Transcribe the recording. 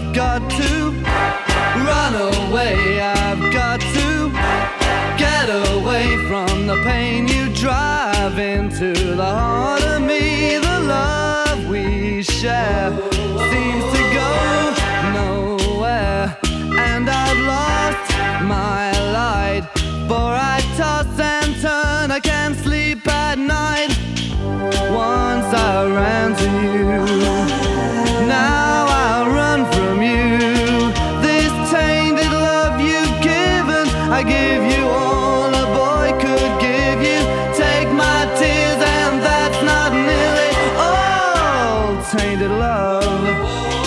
I've got to run away. I've got to get away from the pain you drive into the heart of me. The love we share seems to go nowhere, and I've lost my light. For I toss and turn, I can't sleep at night. Once I ran to you. I give you all a boy could give you. Take my tears, and that's not nearly all tainted love.